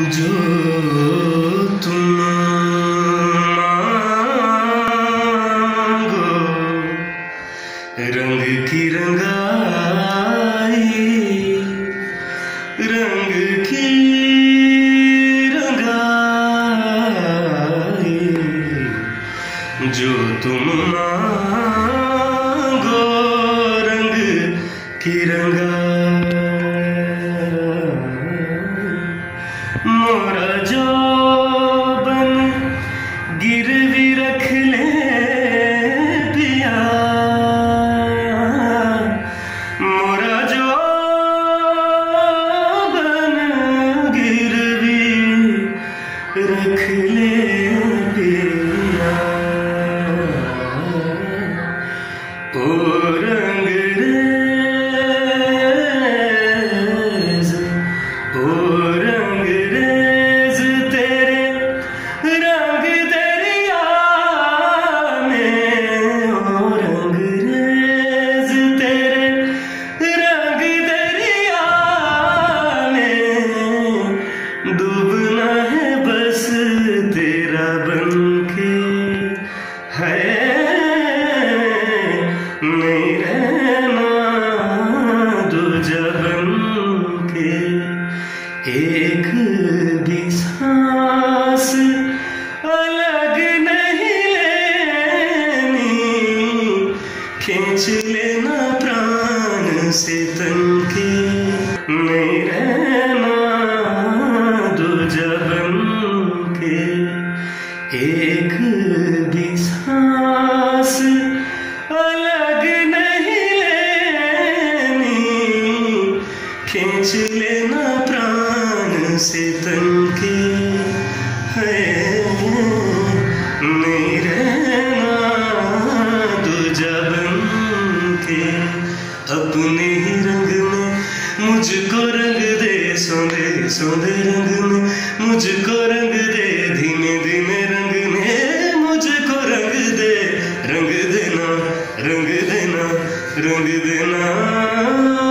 जो तुम मांगो रंग की रंगाई, रंग की रंगाई, जो तुम मांगो, रंग की रंगाई। गिरवी रख ले मोरा जो बन गिरवी रख ले पिया। ओ खींच लेना प्राण से तन के। नहीं रहना दो के। एक भी अलग नहीं लेनी। खींच लेना प्राण से तन है, नहीं रहना अपने ही रंग में, मुझको रंग दे, सौंदे सौंदे रंग में, मुझको रंग दे, धीमे धीमे रंग में, मुझको रंग दे, रंग देना रंग देना रंग देना।